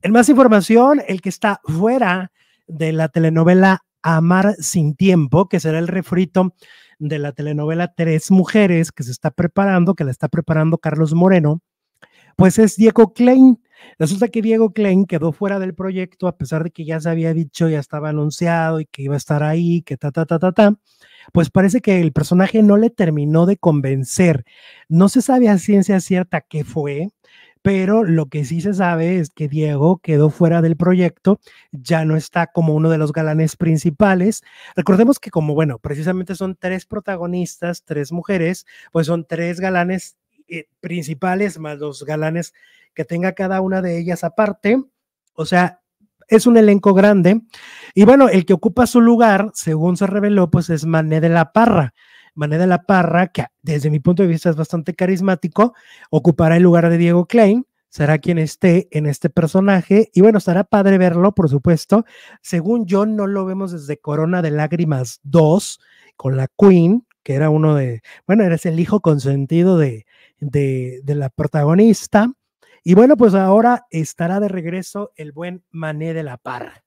En más información, el que está fuera de la telenovela Amar sin tiempo, que será el refrito de la telenovela Tres Mujeres que se está preparando, que la está preparando Carlos Moreno, pues es Diego Klein. Resulta que Diego Klein quedó fuera del proyecto a pesar de que ya se había dicho, ya estaba anunciado y que iba a estar ahí, que ta, ta, ta, ta, ta. Pues parece que el personaje no le terminó de convencer. No se sabe a ciencia cierta qué fue, pero lo que sí se sabe es que Diego quedó fuera del proyecto, ya no está como uno de los galanes principales. Recordemos que como, bueno, precisamente son tres protagonistas, tres mujeres, pues son tres galanes eh, principales más los galanes que tenga cada una de ellas aparte. O sea, es un elenco grande. Y bueno, el que ocupa su lugar, según se reveló, pues es Mané de la Parra. Mané de la Parra, que desde mi punto de vista es bastante carismático, ocupará el lugar de Diego Klein, será quien esté en este personaje y bueno, estará padre verlo, por supuesto. Según yo, no lo vemos desde Corona de Lágrimas 2 con la Queen, que era uno de, bueno, eres el hijo consentido de, de, de la protagonista. Y bueno, pues ahora estará de regreso el buen Mané de la Parra.